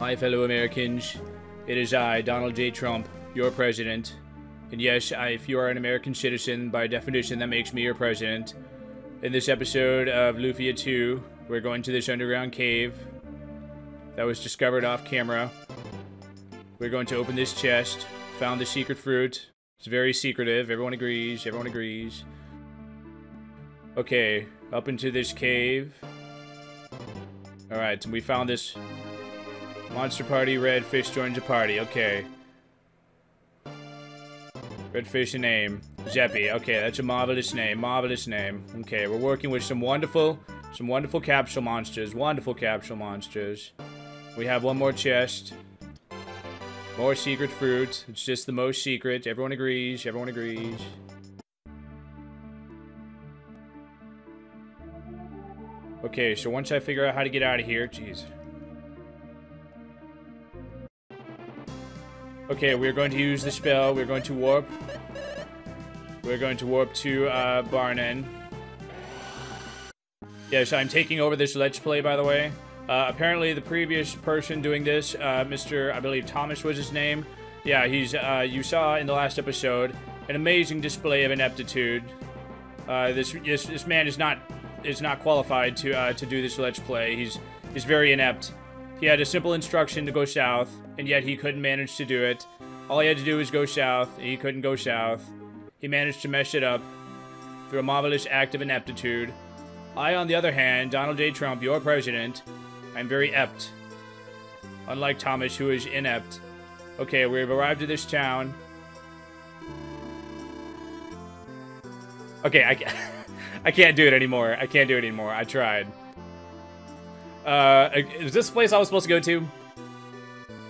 My fellow Americans, it is I, Donald J. Trump, your president. And yes, I, if you are an American citizen, by definition, that makes me your president. In this episode of Lufia 2, we're going to this underground cave that was discovered off camera. We're going to open this chest, found the secret fruit. It's very secretive, everyone agrees, everyone agrees. Okay, up into this cave. Alright, we found this Monster Party, Red Fish joins the party. Okay. Red Fish name. Zeppy. Okay, that's a marvelous name. Marvelous name. Okay, we're working with some wonderful, some wonderful capsule monsters. Wonderful capsule monsters. We have one more chest. More secret fruit. It's just the most secret. Everyone agrees. Everyone agrees. Okay, so once I figure out how to get out of here, jeez. Okay, we're going to use the spell. We're going to warp. We're going to warp to uh, Barnan. Yes, I'm taking over this Let's Play, by the way. Uh, apparently, the previous person doing this, uh, Mr. I believe Thomas was his name. Yeah, he's. Uh, you saw in the last episode an amazing display of ineptitude. Uh, this, this this man is not is not qualified to uh, to do this Let's Play. He's he's very inept. He had a simple instruction to go south, and yet he couldn't manage to do it. All he had to do was go south, and he couldn't go south. He managed to mess it up through a marvelous act of ineptitude. I, on the other hand, Donald J. Trump, your president, I'm very ept. Unlike Thomas, who is inept. Okay, we've arrived at this town. Okay, I, I can't do it anymore. I can't do it anymore. I tried. Uh, is this place I was supposed to go to?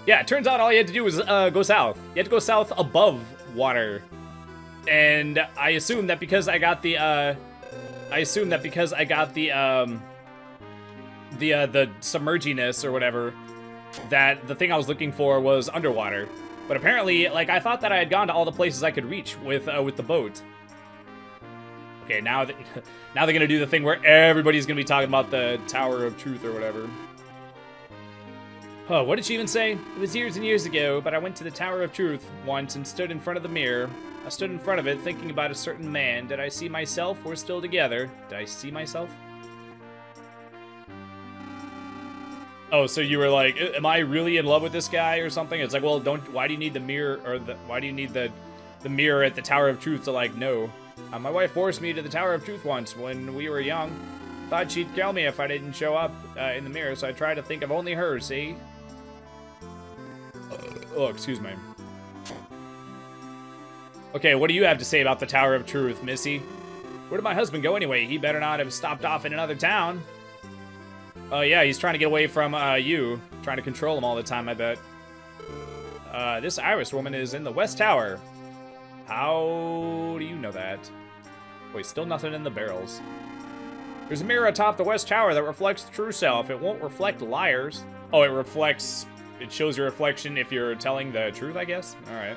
Yeah, it turns out all you had to do was uh, go south. You had to go south above water. And I assume that because I got the, uh, I assume that because I got the, um, the, uh, the submerginess or whatever, that the thing I was looking for was underwater. But apparently, like, I thought that I had gone to all the places I could reach with, uh, with the boat. Okay, now that now they're gonna do the thing where everybody's gonna be talking about the Tower of Truth or whatever. Oh, what did she even say? It was years and years ago, but I went to the Tower of Truth once and stood in front of the mirror. I stood in front of it thinking about a certain man. Did I see myself? We're still together. Did I see myself? Oh, so you were like, am I really in love with this guy or something? It's like, well, don't, why do you need the mirror, or the, why do you need the, the mirror at the Tower of Truth to like, know? Uh, my wife forced me to the Tower of Truth once when we were young. Thought she'd kill me if I didn't show up uh, in the mirror, so I tried to think of only her, see? Oh, excuse me. Okay, what do you have to say about the Tower of Truth, Missy? Where did my husband go anyway? He better not have stopped off in another town. Oh, uh, yeah, he's trying to get away from uh, you. Trying to control him all the time, I bet. Uh, this Iris woman is in the West Tower. How do you know that? Wait, still nothing in the barrels. There's a mirror atop the west tower that reflects the true self. It won't reflect liars. Oh, it reflects... It shows your reflection if you're telling the truth, I guess? Alright.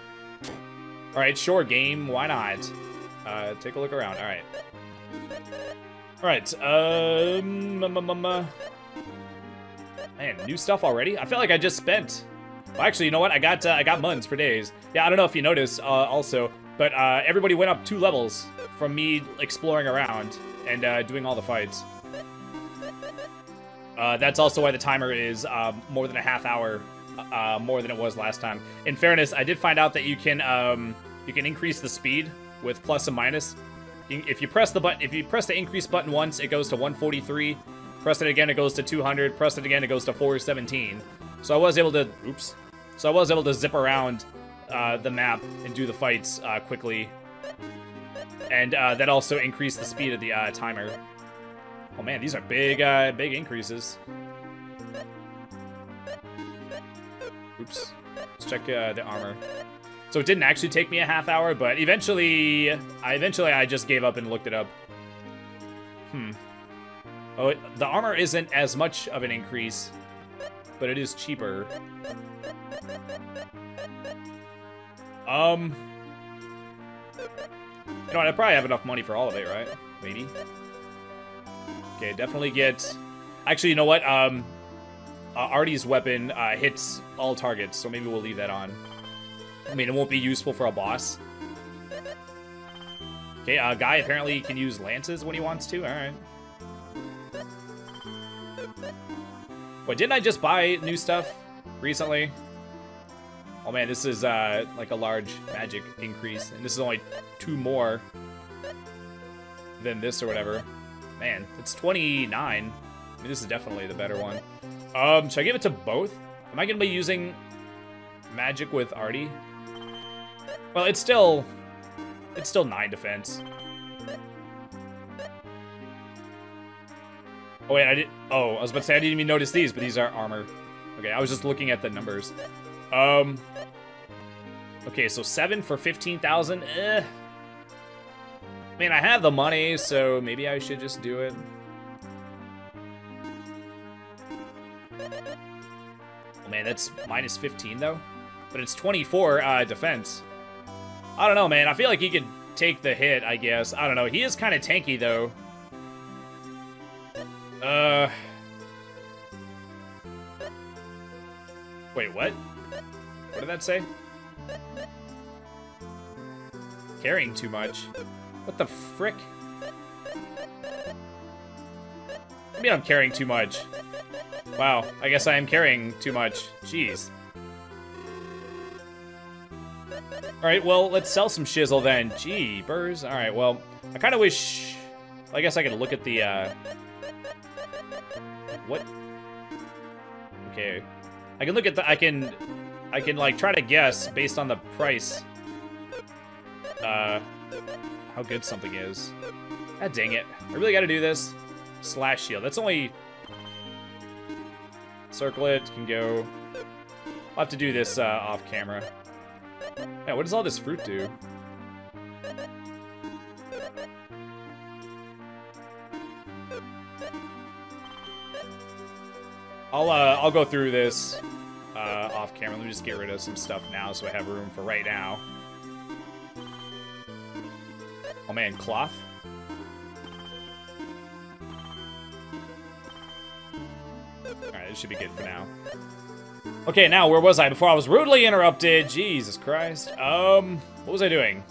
Alright, sure, game. Why not? Uh, take a look around. Alright. Alright, um... Man, new stuff already? I feel like I just spent well, actually, you know what? I got uh, I got Muns for days. Yeah, I don't know if you noticed uh, also, but uh, everybody went up two levels from me exploring around and uh, doing all the fights. Uh, that's also why the timer is um, more than a half hour uh, more than it was last time. In fairness, I did find out that you can um, you can increase the speed with plus and minus. If you press the button, if you press the increase button once, it goes to 143. Press it again, it goes to 200. Press it again, it goes to 417. So I was able to, oops. So I was able to zip around uh, the map and do the fights uh, quickly. And uh, that also increased the speed of the uh, timer. Oh man, these are big, uh, big increases. Oops. Let's check uh, the armor. So it didn't actually take me a half hour, but eventually, I eventually I just gave up and looked it up. Hmm. Oh, it, the armor isn't as much of an increase, but it is cheaper. Um... You know I probably have enough money for all of it, right? Maybe. Okay, definitely get... Actually, you know what? Um, uh, Artie's weapon uh, hits all targets, so maybe we'll leave that on. I mean, it won't be useful for a boss. Okay, uh, Guy apparently can use lances when he wants to. All right. Wait, didn't I just buy new stuff recently? Oh man, this is uh, like a large magic increase, and this is only two more than this or whatever. Man, it's 29. I mean, this is definitely the better one. Um, should I give it to both? Am I going to be using magic with Artie? Well, it's still... It's still 9 defense. Oh, wait, I did... Oh, I was about to say, I didn't even notice these, but these are armor. Okay, I was just looking at the numbers. Um... Okay, so 7 for 15,000? Eh. I mean, I have the money, so maybe I should just do it. Oh man, that's minus 15 though. But it's 24 uh, defense. I don't know, man. I feel like he could take the hit, I guess. I don't know. He is kind of tanky though. Uh... Wait, what? What did that say? Carrying too much. What the frick? I mean I'm carrying too much. Wow, I guess I am carrying too much. Jeez. Alright, well, let's sell some shizzle then. Gee, burrs. Alright, well, I kind of wish... I guess I could look at the, uh... What? Okay. I can look at the... I can... I can, like, try to guess based on the price. Uh how good something is. God dang it. I really gotta do this. Slash shield. That's only... Circle it, can go... I'll have to do this uh, off camera. Yeah, what does all this fruit do? I'll uh, I'll go through this uh, off camera. Let me just get rid of some stuff now so I have room for right now. Man, cloth? Alright, this should be good for now. Okay, now, where was I before I was rudely interrupted? Jesus Christ. Um, what was I doing?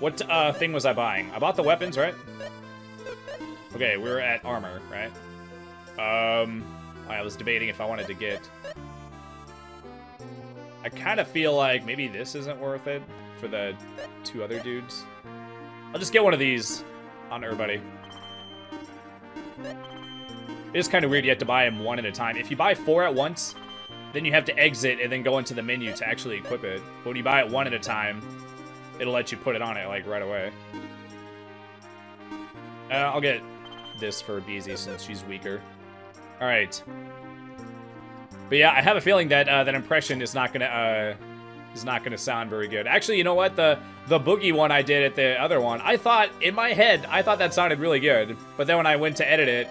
What, uh, thing was I buying? I bought the weapons, right? Okay, we are at armor, right? Um, I was debating if I wanted to get... I kind of feel like maybe this isn't worth it for the two other dudes. I'll just get one of these on everybody. It is kind of weird you have to buy them one at a time. If you buy four at once, then you have to exit and then go into the menu to actually equip it. But when you buy it one at a time, it'll let you put it on it, like, right away. Uh, I'll get this for Beezy since she's weaker. Alright. But yeah, I have a feeling that uh, that impression is not gonna uh, is not gonna sound very good. Actually, you know what? The the boogie one I did at the other one, I thought, in my head, I thought that sounded really good. But then when I went to edit it,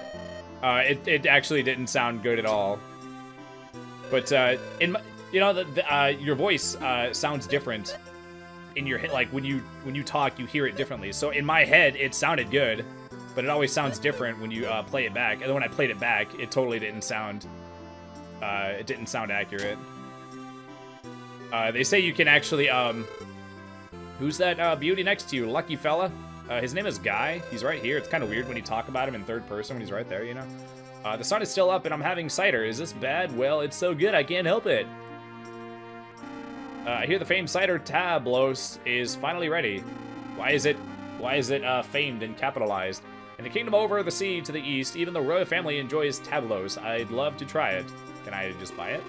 uh, it, it actually didn't sound good at all. But, uh, in my, you know, the, the, uh, your voice uh, sounds different in your head. Like, when you, when you talk, you hear it differently. So in my head, it sounded good, but it always sounds different when you uh, play it back. And then when I played it back, it totally didn't sound, uh, it didn't sound accurate. They say you can actually, um, Who's that uh, beauty next to you? Lucky fella? Uh, his name is Guy. He's right here. It's kind of weird when you talk about him in third person when he's right there, you know? Uh, the sun is still up and I'm having cider. Is this bad? Well, it's so good I can't help it. Uh, I hear the famed cider tablos is finally ready. Why is it, why is it uh, famed and capitalized? In the kingdom over the sea to the east, even the royal family enjoys tablos. I'd love to try it. Can I just buy it?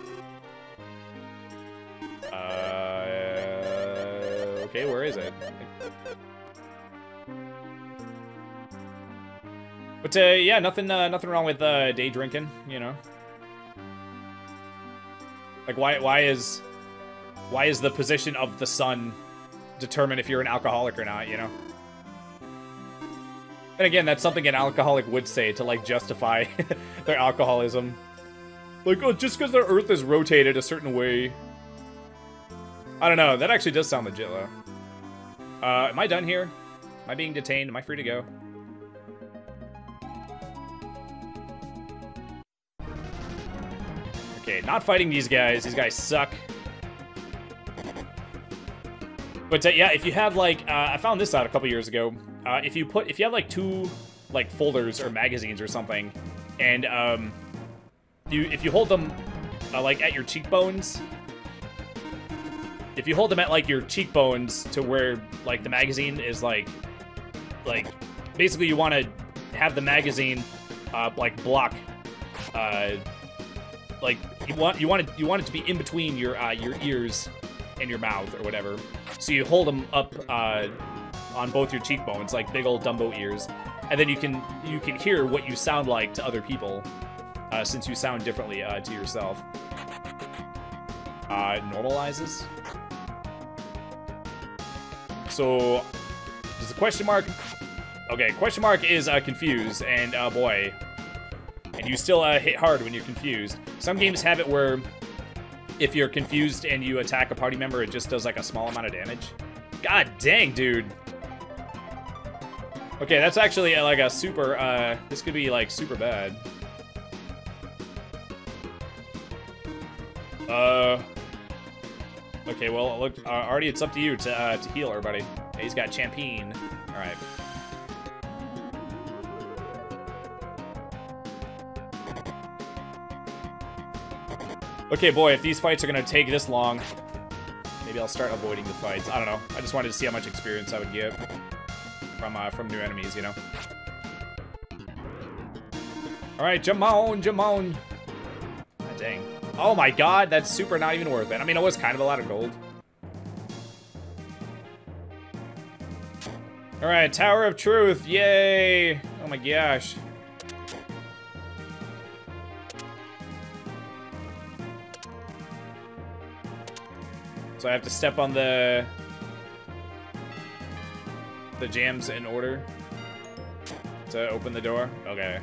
Okay, where is it? But uh, yeah, nothing, uh, nothing wrong with uh, day drinking, you know. Like, why, why is, why is the position of the sun determine if you're an alcoholic or not? You know. And again, that's something an alcoholic would say to like justify their alcoholism. Like, oh, just because the Earth is rotated a certain way I don't know. That actually does sound legit, though. Uh, am I done here? Am I being detained? Am I free to go? Okay, not fighting these guys. These guys suck. But uh, yeah, if you have like, uh, I found this out a couple years ago. Uh, if you put, if you have like two like folders or magazines or something, and um, you if you hold them uh, like at your cheekbones, if you hold them at like your cheekbones to where like the magazine is like, like basically you want to have the magazine uh, like block, uh, like you want you want it you want it to be in between your uh, your ears and your mouth or whatever. So you hold them up uh, on both your cheekbones, like big old Dumbo ears, and then you can you can hear what you sound like to other people, uh, since you sound differently uh, to yourself. Uh, normalizes. So, there's a question mark. Okay, question mark is uh, confused, and uh, boy, and you still uh, hit hard when you're confused. Some games have it where if you're confused and you attack a party member, it just does like a small amount of damage. God dang, dude. Okay, that's actually uh, like a super, uh, this could be like super bad. Uh, okay, well, look, uh, Artie, it's up to you to, uh, to heal everybody. Hey, he's got Champagne. All right. Okay, boy, if these fights are gonna take this long, maybe I'll start avoiding the fights. I don't know. I just wanted to see how much experience I would get from uh, from new enemies, you know. All right, Jamon, Jamon. God dang. Oh my god, that's super not even worth it. I mean, it was kind of a lot of gold. All right, Tower of Truth, yay! Oh my gosh. So I have to step on the the jams in order to open the door? Okay.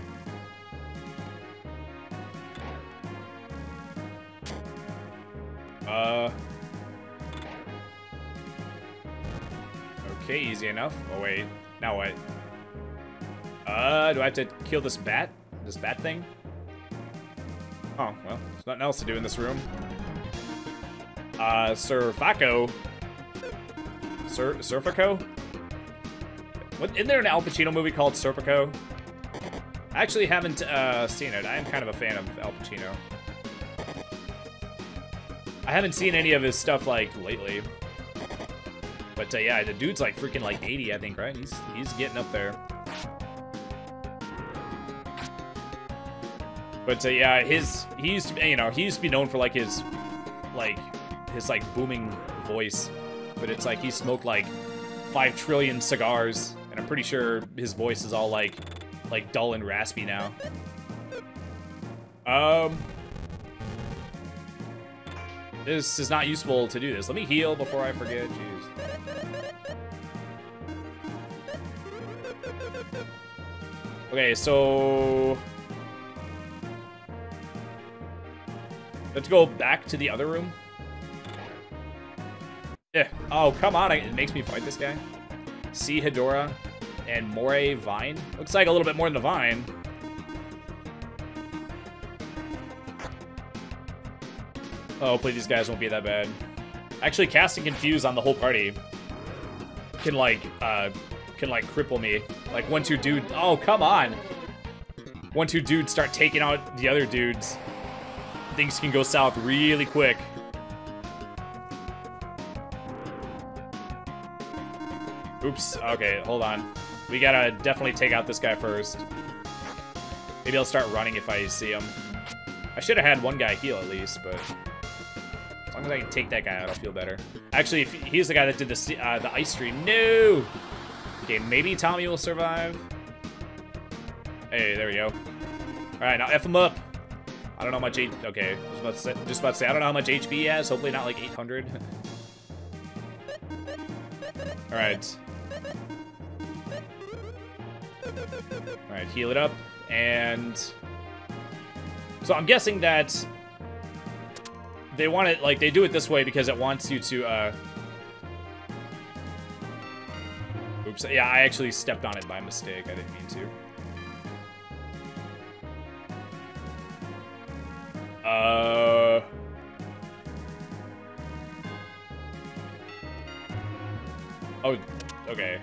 Okay, easy enough. Oh, wait. Now what? Uh, do I have to kill this bat? This bat thing? Oh, well, there's nothing else to do in this room. Uh, Sir Faco. Sir, Serpico? What, isn't there an Al Pacino movie called Serpico? I actually haven't uh, seen it. I am kind of a fan of Al Pacino. I haven't seen any of his stuff, like, lately. But, uh, yeah, the dude's, like, freaking, like, 80, I think, right? He's, he's getting up there. But, uh, yeah, his, he used to, you know, he used to be known for, like, his, like, his like booming voice, but it's like he smoked like five trillion cigars, and I'm pretty sure his voice is all like like dull and raspy now. Um, this is not useful to do this. Let me heal before I forget. Jeez. Okay, so let's go back to the other room. Yeah. Oh, come on. It makes me fight this guy. See Hedora and Moray Vine. Looks like a little bit more than the Vine. Oh, hopefully these guys won't be that bad. Actually, casting Confuse on the whole party can, like, uh, can, like, cripple me. Like, one, two dude... Oh, come on! One, two dudes start taking out the other dudes. Things can go south really quick. Oops. Okay, hold on. We gotta definitely take out this guy first. Maybe I'll start running if I see him. I should have had one guy heal at least, but... As long as I can take that guy out, I'll feel better. Actually, if he's the guy that did the, uh, the ice stream. No! Okay, maybe Tommy will survive. Hey, there we go. Alright, now F him up. I don't know how much H okay, just about, say, just about to say, I don't know how much HP he has. Hopefully not like 800. Alright. Alright, heal it up. And... So I'm guessing that they want it, like, they do it this way because it wants you to, uh... Oops, yeah, I actually stepped on it by mistake. I didn't mean to. Uh... Oh, okay.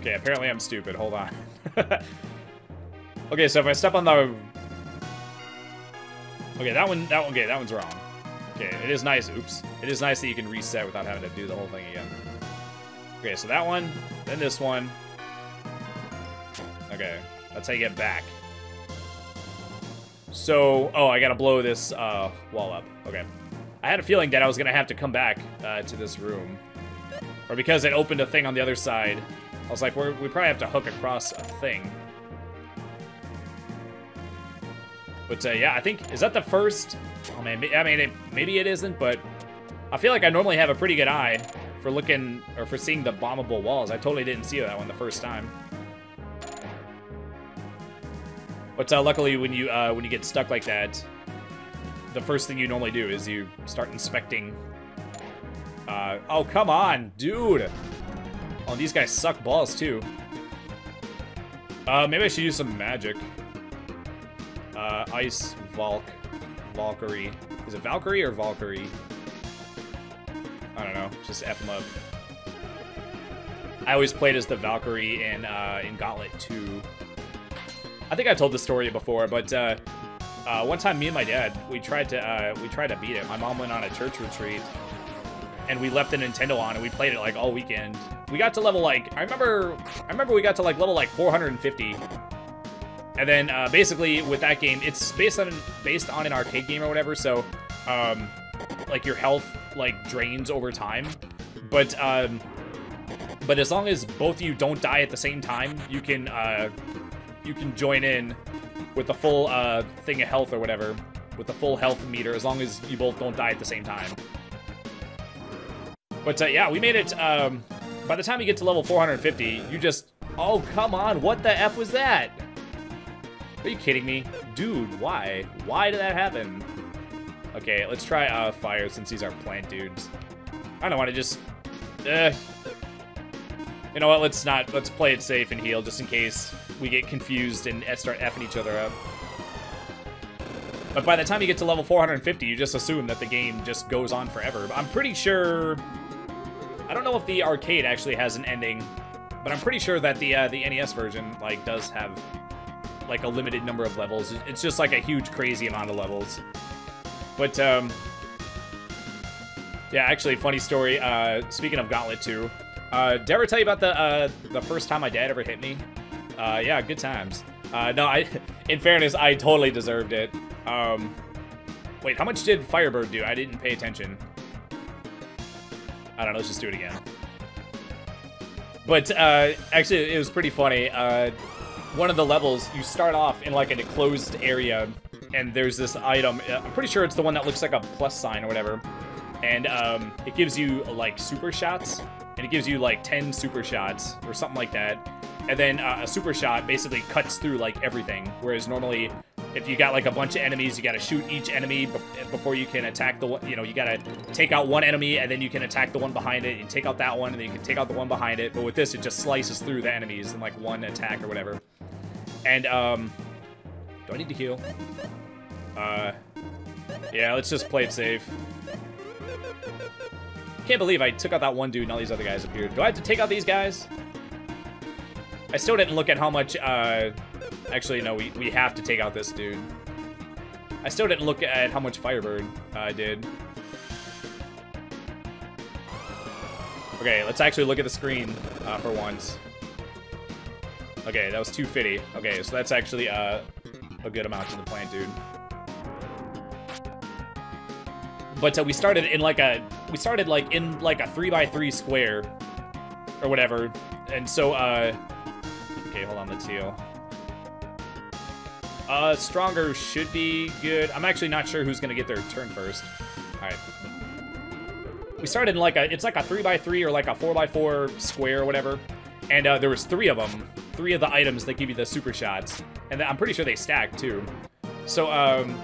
Okay, apparently I'm stupid. Hold on. okay, so if I step on the... Okay, that one, that one, okay, that one's wrong. It is nice, oops. It is nice that you can reset without having to do the whole thing again. Okay, so that one, then this one. Okay, that's how you get back. So, oh, I gotta blow this uh, wall up. Okay. I had a feeling that I was gonna have to come back uh, to this room. Or because it opened a thing on the other side, I was like, we probably have to hook across a thing. But uh, yeah, I think, is that the first? Oh man, I mean, it, maybe it isn't, but I feel like I normally have a pretty good eye for looking, or for seeing the bombable walls. I totally didn't see that one the first time. But uh, luckily, when you uh, when you get stuck like that, the first thing you normally do is you start inspecting. Uh, oh, come on, dude! Oh, these guys suck balls, too. Uh, maybe I should use some magic. Uh, Ice Valk. Valkyrie. Is it Valkyrie or Valkyrie? I don't know. Just F them up. I always played as the Valkyrie in, uh, in Gauntlet 2. I think I told this story before, but, uh, uh, one time me and my dad, we tried to, uh, we tried to beat it. My mom went on a church retreat, and we left the Nintendo on, and we played it, like, all weekend we got to level like I remember I remember we got to like level like 450. And then uh, basically with that game, it's based on based on an arcade game or whatever, so um, like your health like drains over time. But um, but as long as both of you don't die at the same time, you can uh, you can join in with the full uh, thing of health or whatever, with the full health meter, as long as you both don't die at the same time. But uh, yeah, we made it. Um, by the time you get to level 450, you just... Oh, come on. What the F was that? Are you kidding me? Dude, why? Why did that happen? Okay, let's try uh, fire since these are plant dudes. I don't want to just... Uh, you know what, let's not... Let's play it safe and heal just in case we get confused and start effing each other up. But by the time you get to level 450, you just assume that the game just goes on forever. I'm pretty sure I don't know if the arcade actually has an ending, but I'm pretty sure that the uh, the NES version like does have like a limited number of levels. It's just like a huge, crazy amount of levels. But um, yeah, actually, funny story. Uh, speaking of Gauntlet 2, uh, did I ever tell you about the uh, the first time my dad ever hit me? Uh, yeah, good times. Uh, no, I, in fairness, I totally deserved it. Um, wait, how much did Firebird do? I didn't pay attention. I don't know, let's just do it again. But uh, actually, it was pretty funny. Uh, one of the levels, you start off in like an enclosed area, and there's this item. Uh, I'm pretty sure it's the one that looks like a plus sign or whatever. And um, it gives you like super shots, and it gives you like 10 super shots or something like that. And then uh, a super shot basically cuts through like everything, whereas normally if you got like a bunch of enemies, you got to shoot each enemy before you can attack the one. You know, you got to take out one enemy and then you can attack the one behind it. You take out that one and then you can take out the one behind it. But with this, it just slices through the enemies in like one attack or whatever. And um, do I need to heal? Uh, yeah, let's just play it safe. Can't believe I took out that one dude and all these other guys appeared. Do I have to take out these guys? I still didn't look at how much uh Actually, no, we, we have to take out this dude. I still didn't look at how much Firebird uh, did. Okay, let's actually look at the screen uh, for once. Okay, that was 250. Okay, so that's actually uh, a good amount to the plant, dude. But uh, we started in like a, we started like in like a three by three square or whatever. And so, uh, okay, hold on, let's heal. Uh, Stronger should be good. I'm actually not sure who's gonna get their turn first. Alright. We started in like a, it's like a 3x3 or like a 4x4 square or whatever. And uh, there was three of them. Three of the items that give you the super shots. And I'm pretty sure they stack too. So, um,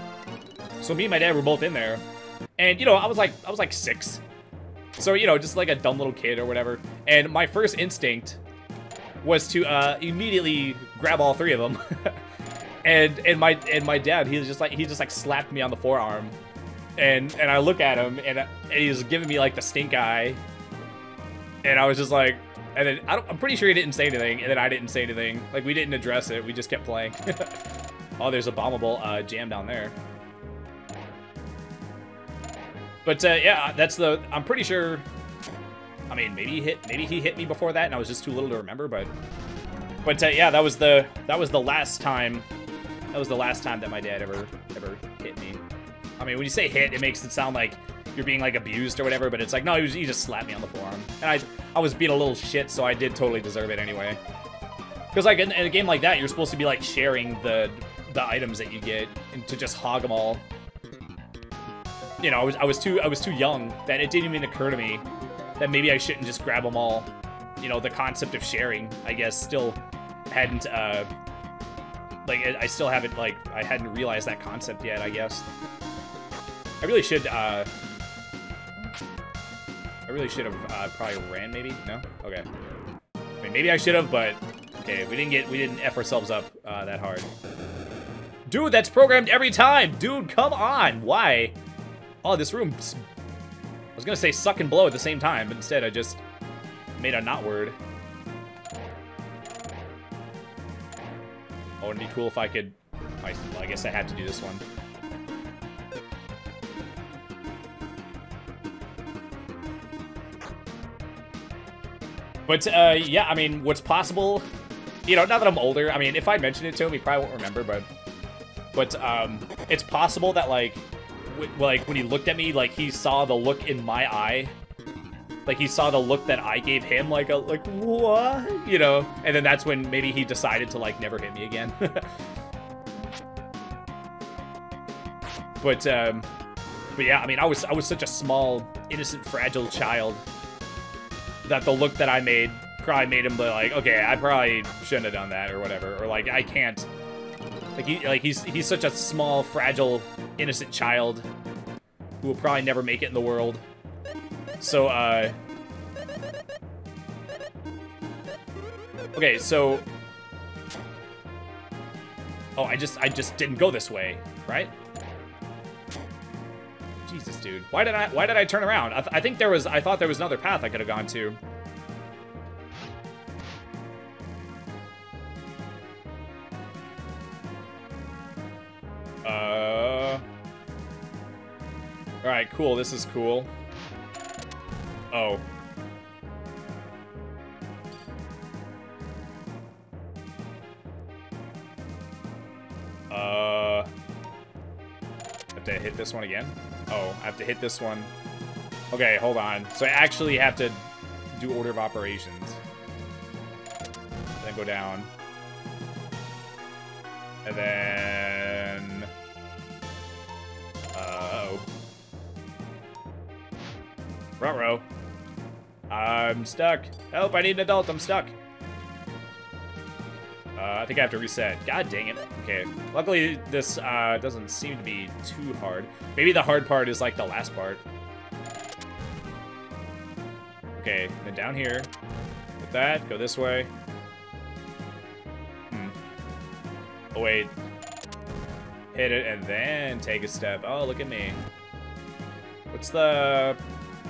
so me and my dad were both in there. And, you know, I was like, I was like six. So, you know, just like a dumb little kid or whatever. And my first instinct was to uh, immediately grab all three of them. and and my and my dad he was just like he just like slapped me on the forearm and and I look at him, and, and he's giving me like the stink eye, and I was just like, and then I am pretty sure he didn't say anything, and then I didn't say anything. Like we didn't address it. We just kept playing. oh, there's a bombable uh, jam down there. But uh, yeah, that's the. I'm pretty sure. I mean, maybe he hit. Maybe he hit me before that, and I was just too little to remember. But, but uh, yeah, that was the that was the last time. That was the last time that my dad ever ever hit me. I mean, when you say hit, it makes it sound like you're being like abused or whatever, but it's like, no, he, was, he just slapped me on the forearm. And I, I was being a little shit, so I did totally deserve it anyway. Because like in, in, a game like that, you're supposed to be like sharing the the items that you get and to just hog them all. You know, I was I was too I was too young that it didn't even occur to me that maybe I shouldn't just grab them all. You know, the concept of sharing, I guess, still hadn't uh like I still haven't like I hadn't realized that concept yet. I guess. I really should, uh... I really should have uh, probably ran, maybe? No? Okay. I mean, maybe I should have, but... Okay, we didn't get... We didn't F ourselves up uh, that hard. Dude, that's programmed every time! Dude, come on! Why? Oh, this room... I was gonna say suck and blow at the same time, but instead I just made a not word. Oh, it'd be cool if I could... I, well, I guess I had to do this one. But, uh, yeah, I mean, what's possible, you know, now that I'm older, I mean, if I mentioned it to him, he probably won't remember, but, but, um, it's possible that, like, like, when he looked at me, like, he saw the look in my eye, like, he saw the look that I gave him, like, a, like, what? You know, and then that's when maybe he decided to, like, never hit me again. but, um, but yeah, I mean, I was, I was such a small, innocent, fragile child that the look that I made probably made him like, okay, I probably shouldn't have done that or whatever, or like I can't. Like he, like he's he's such a small, fragile, innocent child who will probably never make it in the world. So, uh, okay, so, oh, I just I just didn't go this way, right? Jesus, dude. Why did I why did I turn around? I, th I think there was I thought there was another path I could have gone to. Uh Alright, cool. This is cool. Oh. Uh have to hit this one again? Oh, I have to hit this one. Okay, hold on. So I actually have to do order of operations. Then go down. And then... Ruh-roh. I'm stuck. Help, I need an adult, I'm stuck. Uh, I think I have to reset. God dang it. Okay. Luckily, this uh, doesn't seem to be too hard. Maybe the hard part is like the last part. Okay, then down here. With that, go this way. Hmm. Oh, wait. Hit it and then take a step. Oh, look at me. What's the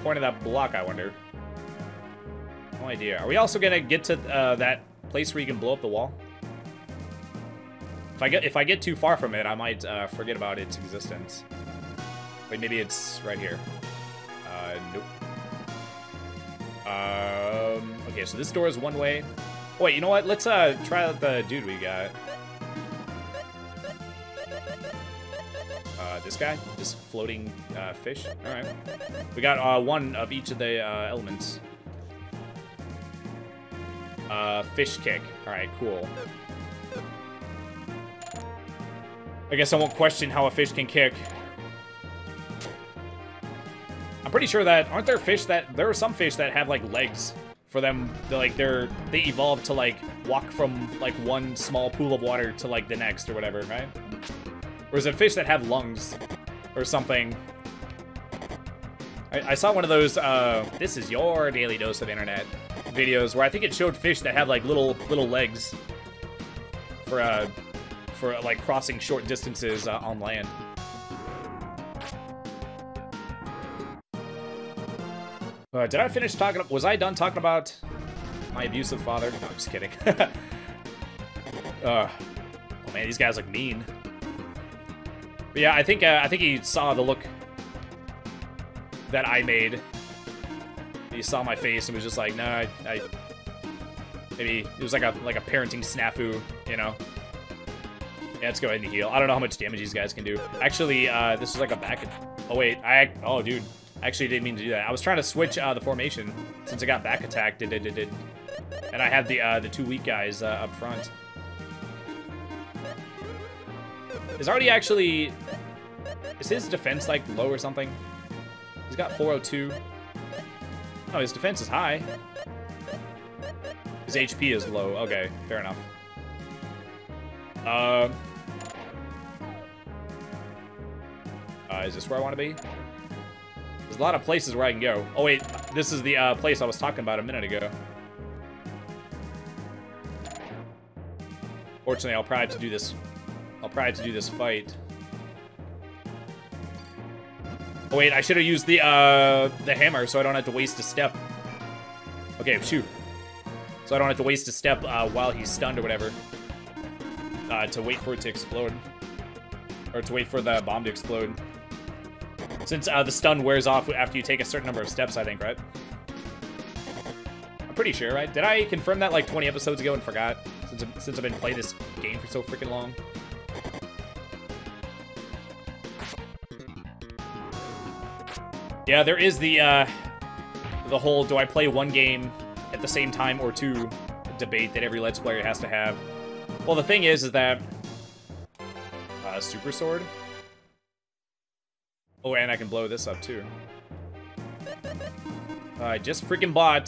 point of that block, I wonder? No idea. Are we also gonna get to uh, that place where you can blow up the wall? If I get if I get too far from it, I might uh, forget about its existence. Wait, maybe it's right here. Uh, nope. Um, okay, so this door is one way. Wait, you know what? Let's uh try out the dude we got. This guy, this floating uh, fish. All right, we got uh, one of each of the uh, elements. Uh, fish kick. All right, cool. I guess I won't question how a fish can kick. I'm pretty sure that, aren't there fish that, there are some fish that have, like, legs for them, they're, like, they're, they evolve to, like, walk from, like, one small pool of water to, like, the next or whatever, right? Or is it fish that have lungs or something? I, I saw one of those, uh, this is your daily dose of internet videos where I think it showed fish that have, like, little, little legs for, uh, for like crossing short distances uh, on land. Uh, did I finish talking? Was I done talking about my abusive father? No, I'm just kidding. uh, oh man, these guys look mean. But yeah, I think uh, I think he saw the look that I made. He saw my face and was just like, "No, nah, I, I maybe it was like a like a parenting snafu, you know." Yeah, let's go ahead and heal. I don't know how much damage these guys can do. Actually, uh, this is like a back. Oh wait, I oh dude, actually didn't mean to do that. I was trying to switch uh, the formation since I got back attacked. And I had the uh, the two weak guys uh, up front. Is already actually is his defense like low or something? He's got 402. Oh, his defense is high. His HP is low. Okay, fair enough. Uh, uh, is this where I want to be? There's a lot of places where I can go. Oh, wait. This is the uh, place I was talking about a minute ago. Fortunately, I'll probably have to do this. I'll probably have to do this fight. Oh, wait. I should have used the uh, the hammer so I don't have to waste a step. Okay, shoot. So I don't have to waste a step uh, while he's stunned or whatever. Uh, to wait for it to explode. Or to wait for the bomb to explode. Since uh, the stun wears off after you take a certain number of steps, I think, right? I'm pretty sure, right? Did I confirm that like 20 episodes ago and forgot? Since, since I've been playing this game for so freaking long. Yeah, there is the, uh, the whole do I play one game at the same time or two debate that every Let's Player has to have. Well, the thing is, is that... Uh, Super Sword? Oh, and I can blow this up, too. I just freaking bought...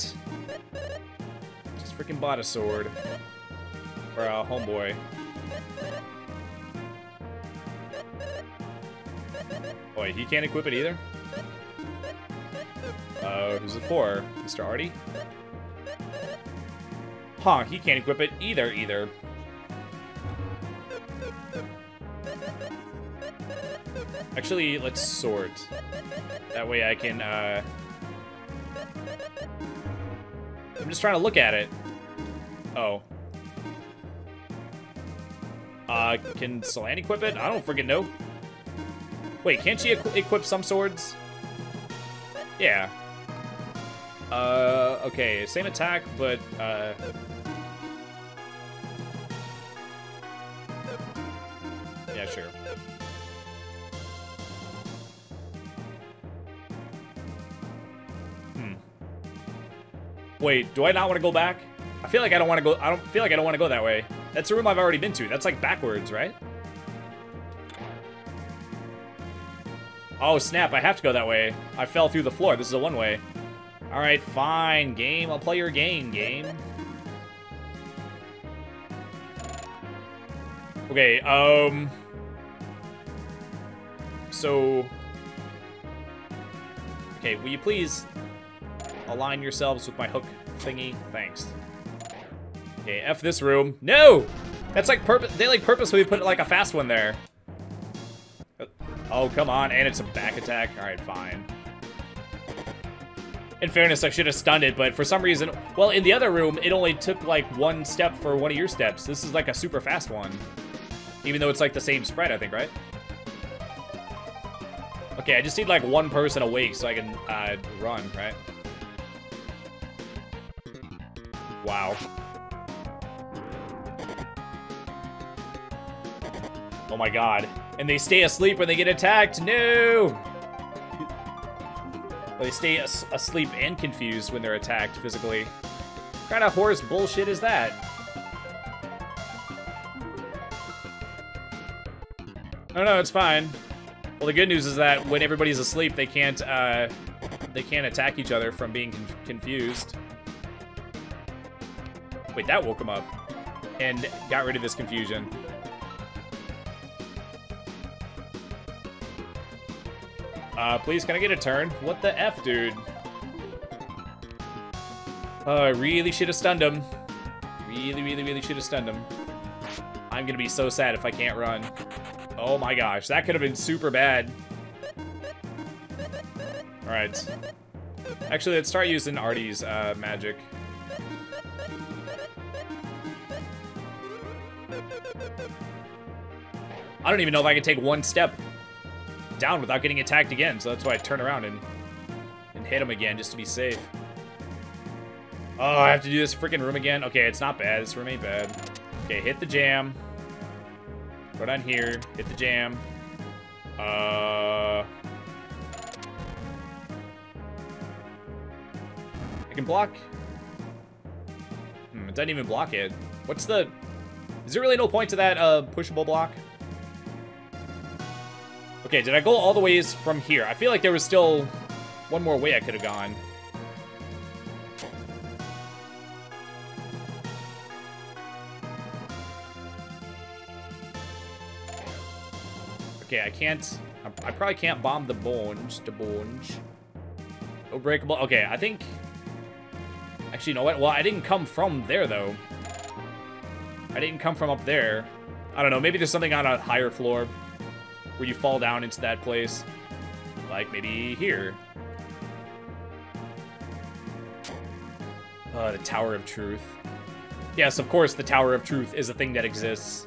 Just freaking bought a sword. For a homeboy. Oh, wait, he can't equip it either? Uh, who's it for? Mr. Artie? Huh, he can't equip it either, either. Actually, let's sort. That way I can, uh... I'm just trying to look at it. Oh. Uh, can Selan equip it? I don't freaking know. Wait, can't she equ equip some swords? Yeah. Uh, okay, same attack, but, uh... Yeah, sure. Hmm. Wait, do I not want to go back? I feel like I don't want to go. I don't feel like I don't want to go that way. That's a room I've already been to. That's like backwards, right? Oh, snap. I have to go that way. I fell through the floor. This is a one-way. All right, fine, game. I'll play your game, game. Okay, um... So... Okay, will you please align yourselves with my hook thingy. Thanks. Okay, F this room. No! That's like purpose. They like purposely put like a fast one there. Oh, come on. And it's a back attack. All right, fine. In fairness, I should have stunned it, but for some reason, well, in the other room, it only took like one step for one of your steps. This is like a super fast one. Even though it's like the same spread, I think, right? Okay, I just need like one person awake so I can uh, run, right? Wow. Oh my god. And they stay asleep when they get attacked. No! They stay as asleep and confused when they're attacked physically. What kind of horse bullshit is that? No, no, it's fine. Well, the good news is that when everybody's asleep, they can't, uh, they can't attack each other from being conf confused. Wait, that woke him up and got rid of this confusion. Uh, please, can I get a turn? What the F, dude? Oh, I really should have stunned him. Really, really, really should have stunned him. I'm gonna be so sad if I can't run. Oh my gosh, that could have been super bad. Alright. Actually, let's start using Artie's uh, magic. I don't even know if I can take one step down without getting attacked again, so that's why I turn around and, and hit him again just to be safe. Oh, I have to do this freaking room again? Okay, it's not bad. This room ain't bad. Okay, hit the jam. Go down here. Hit the jam. Uh... I can block... Hmm, it doesn't even block it. What's the... Is there really no point to that uh, pushable block? Okay, did I go all the ways from here? I feel like there was still one more way I could have gone. Okay, I can't... I probably can't bomb the bones. The bones. No breakable. Okay, I think... Actually, you know what? Well, I didn't come from there, though. I didn't come from up there. I don't know. Maybe there's something on a higher floor where you fall down into that place. Like maybe here. Uh, the Tower of Truth. Yes, of course, the Tower of Truth is a thing that exists.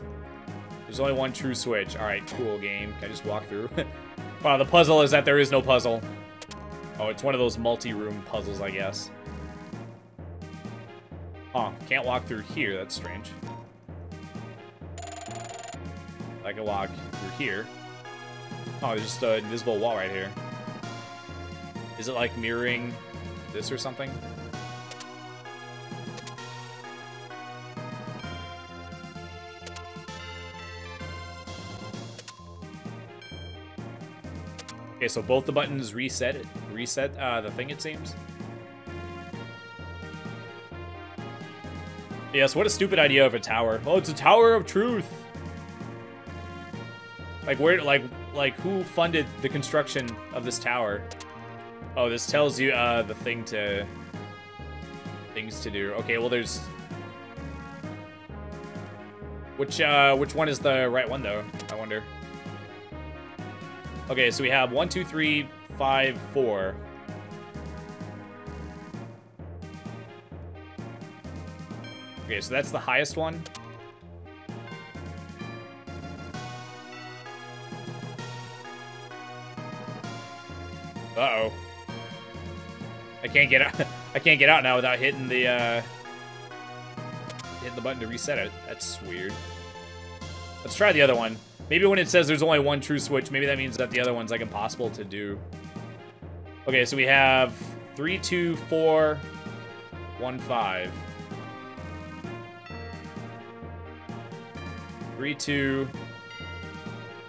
There's only one true switch. Alright, cool game. Can I just walk through? wow, the puzzle is that there is no puzzle. Oh, it's one of those multi-room puzzles, I guess. Huh, can't walk through here. That's strange. I can walk through here. Oh, there's just an invisible wall right here. Is it like mirroring this or something? Okay, so both the buttons reset it, reset uh, the thing, it seems. Yes, what a stupid idea of a tower. Oh, it's a tower of truth. Like where, like, like who funded the construction of this tower? Oh, this tells you uh, the thing to, things to do. Okay, well there's, which uh, which one is the right one though? I wonder. Okay, so we have one, two, three, five, four. Okay, so that's the highest one. Uh-oh. I can't get out. I can't get out now without hitting the uh, hitting the button to reset it. That's weird. Let's try the other one. Maybe when it says there's only one true switch, maybe that means that the other one's like impossible to do. Okay, so we have three, two, four, one, five. Three, two,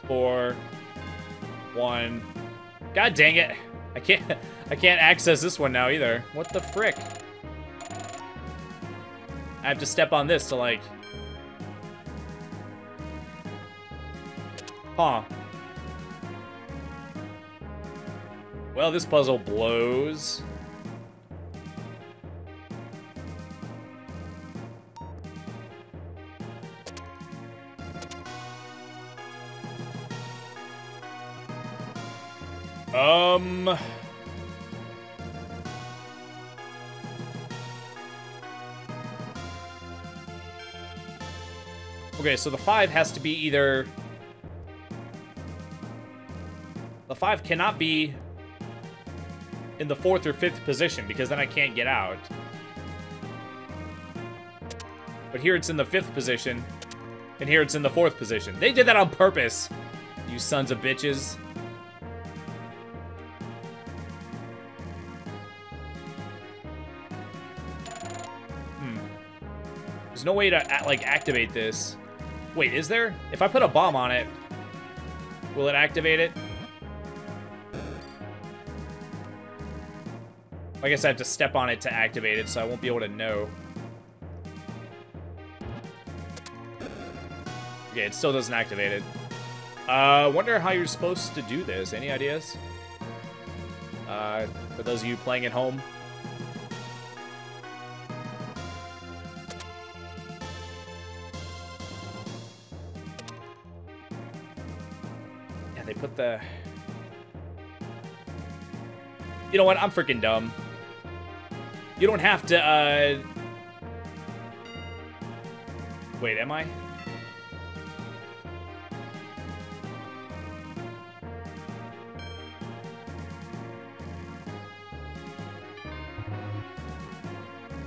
four, one. God dang it. I can't I can't access this one now either. What the frick? I have to step on this to like Huh. Well, this puzzle blows. Um... Okay, so the five has to be either The 5 cannot be in the fourth or fifth position because then I can't get out. But here it's in the fifth position, and here it's in the fourth position. They did that on purpose, you sons of bitches. There's no way to, like, activate this. Wait, is there? If I put a bomb on it, will it activate it? I guess I have to step on it to activate it, so I won't be able to know. Okay, it still doesn't activate it. Uh, wonder how you're supposed to do this. Any ideas? Uh, for those of you playing at home. Know what? I'm freaking dumb. You don't have to, uh... Wait, am I?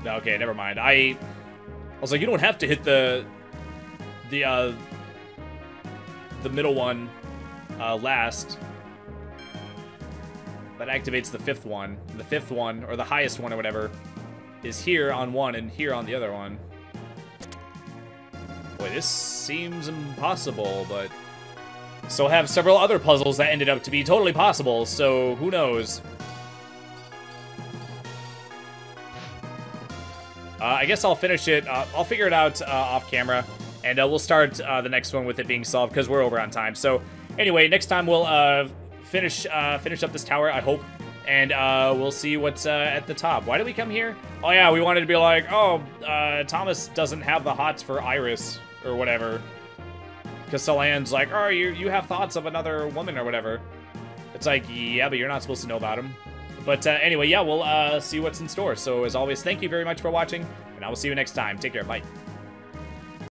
Okay, never mind. I, I was like, you don't have to hit the, the, uh, the middle one, uh, last. That activates the fifth one. The fifth one, or the highest one or whatever, is here on one and here on the other one. Boy, this seems impossible, but... So have several other puzzles that ended up to be totally possible, so who knows? Uh, I guess I'll finish it. Uh, I'll figure it out uh, off camera, and uh, we'll start uh, the next one with it being solved because we're over on time. So anyway, next time we'll uh, finish finish up this tower. I hope, and we'll see what's at the top. Why did we come here? Oh yeah, we wanted to be like, oh, Thomas doesn't have the hots for Iris or whatever, because Selan's like, oh, you you have thoughts of another woman or whatever. It's like, yeah, but you're not supposed to know about him. But uh, anyway, yeah, we'll uh, see what's in store. So as always, thank you very much for watching, and I will see you next time. Take care. Bye.